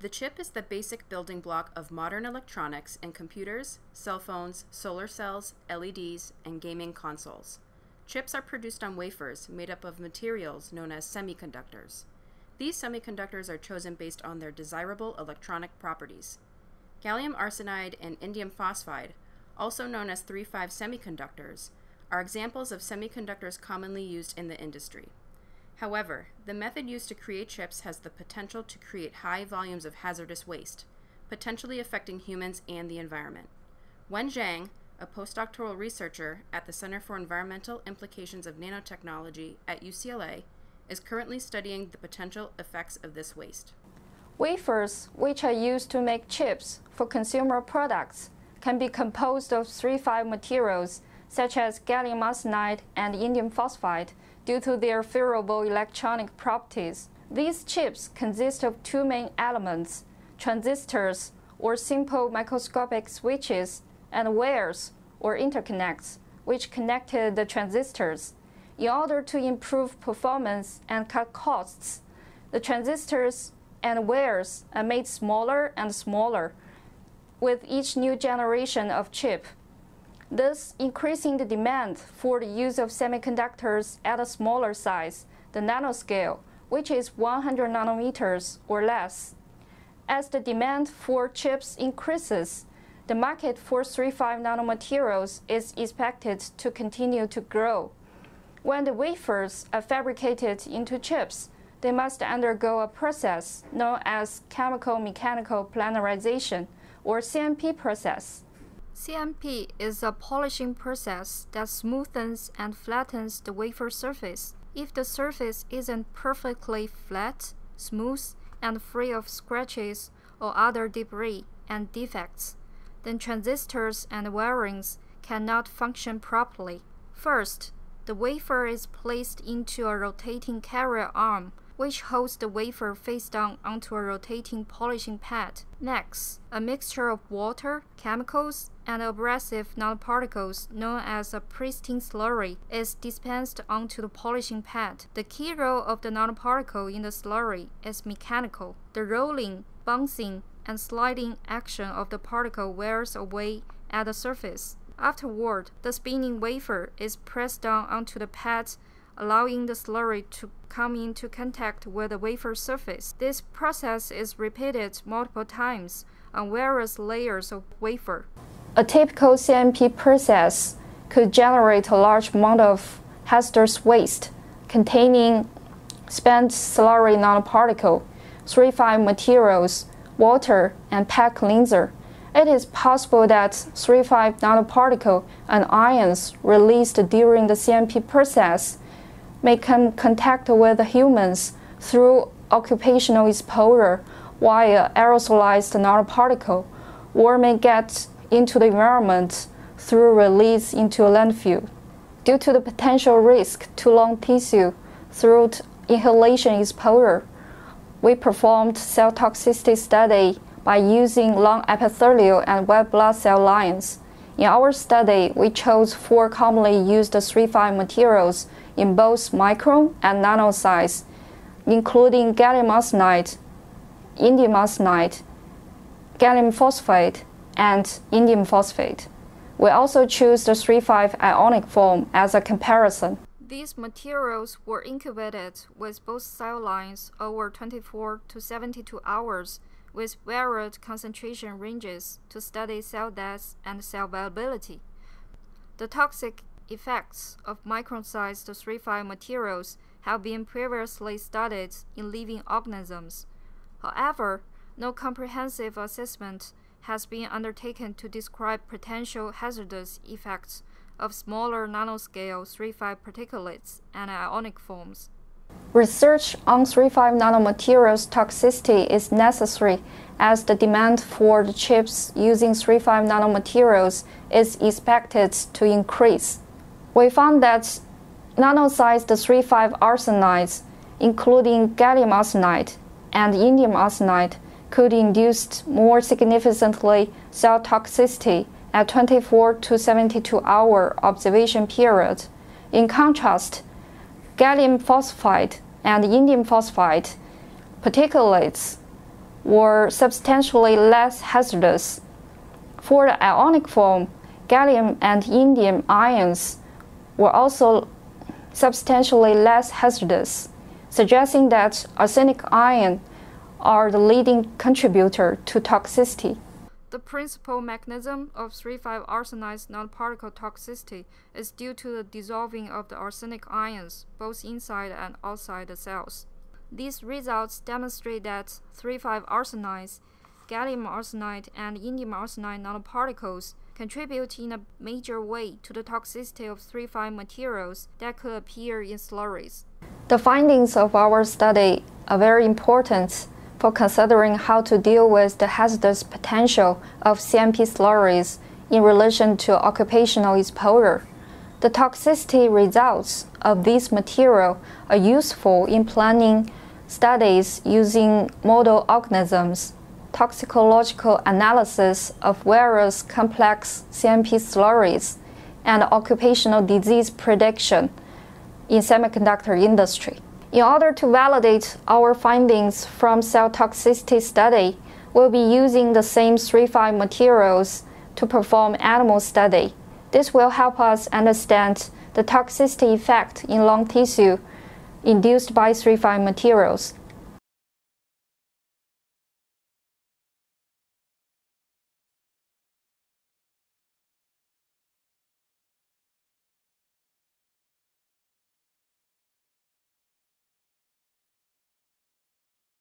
The chip is the basic building block of modern electronics in computers, cell phones, solar cells, LEDs, and gaming consoles. Chips are produced on wafers made up of materials known as semiconductors. These semiconductors are chosen based on their desirable electronic properties. Gallium arsenide and indium phosphide, also known as 3,5 semiconductors, are examples of semiconductors commonly used in the industry. However, the method used to create chips has the potential to create high volumes of hazardous waste, potentially affecting humans and the environment. Wen Jiang, a postdoctoral researcher at the Center for Environmental Implications of Nanotechnology at UCLA, is currently studying the potential effects of this waste. Wafers, which are used to make chips for consumer products, can be composed of three-five materials such as gallium arsenide and indium phosphide due to their favorable electronic properties. These chips consist of two main elements, transistors, or simple microscopic switches, and wires, or interconnects, which connected the transistors. In order to improve performance and cut costs, the transistors and wires are made smaller and smaller with each new generation of chip thus increasing the demand for the use of semiconductors at a smaller size, the nanoscale, which is 100 nanometers or less. As the demand for chips increases, the market for 3,5 nanomaterials is expected to continue to grow. When the wafers are fabricated into chips, they must undergo a process known as chemical mechanical planarization or CMP process. CMP is a polishing process that smoothens and flattens the wafer surface. If the surface isn't perfectly flat, smooth, and free of scratches or other debris and defects, then transistors and wirings cannot function properly. First, the wafer is placed into a rotating carrier arm which holds the wafer face down onto a rotating polishing pad. Next, a mixture of water, chemicals, and abrasive nanoparticles known as a pristine slurry is dispensed onto the polishing pad. The key role of the nanoparticle in the slurry is mechanical. The rolling, bouncing, and sliding action of the particle wears away at the surface. Afterward, the spinning wafer is pressed down onto the pad allowing the slurry to come into contact with the wafer surface. This process is repeated multiple times on various layers of wafer. A typical CMP process could generate a large amount of hazardous waste containing spent slurry nanoparticle, 3,5 materials, water, and pack cleanser. It is possible that 3,5 nanoparticle and ions released during the CMP process may come contact with humans through occupational exposure via aerosolized nanoparticle or may get into the environment through release into a landfill. Due to the potential risk to lung tissue through inhalation exposure, we performed cell toxicity study by using lung epithelial and white blood cell lines. In our study, we chose four commonly used 3,5 materials in both micron and nano size, including gallium arsenide, indium arsenide, gallium phosphate, and indium phosphate. We also choose the 3,5 ionic form as a comparison. These materials were incubated with both cell lines over 24 to 72 hours with varied concentration ranges to study cell death and cell viability. The toxic effects of micron-sized 3,5 materials have been previously studied in living organisms. However, no comprehensive assessment has been undertaken to describe potential hazardous effects of smaller nanoscale 3,5 particulates and ionic forms. Research on 3,5 nanomaterials toxicity is necessary as the demand for the chips using 3,5 nanomaterials is expected to increase we found that nano-sized 3,5 arsenides, including gallium arsenide and indium arsenide, could induce more significantly cell toxicity at 24 to 72 hour observation period. In contrast, gallium phosphide and indium phosphide particulates were substantially less hazardous. For the ionic form, gallium and indium ions were also substantially less hazardous, suggesting that arsenic ion are the leading contributor to toxicity. The principal mechanism of 3,5-arsenide's nanoparticle toxicity is due to the dissolving of the arsenic ions both inside and outside the cells. These results demonstrate that 3,5-arsenides, gallium arsenide, and indium arsenide nanoparticles contribute in a major way to the toxicity of 3,5 materials that could appear in slurries. The findings of our study are very important for considering how to deal with the hazardous potential of CMP slurries in relation to occupational exposure. The toxicity results of this material are useful in planning studies using model organisms, toxicological analysis of various complex CMP slurries, and occupational disease prediction in semiconductor industry. In order to validate our findings from cell toxicity study, we'll be using the same 3,5 materials to perform animal study. This will help us understand the toxicity effect in lung tissue induced by 3,5 materials.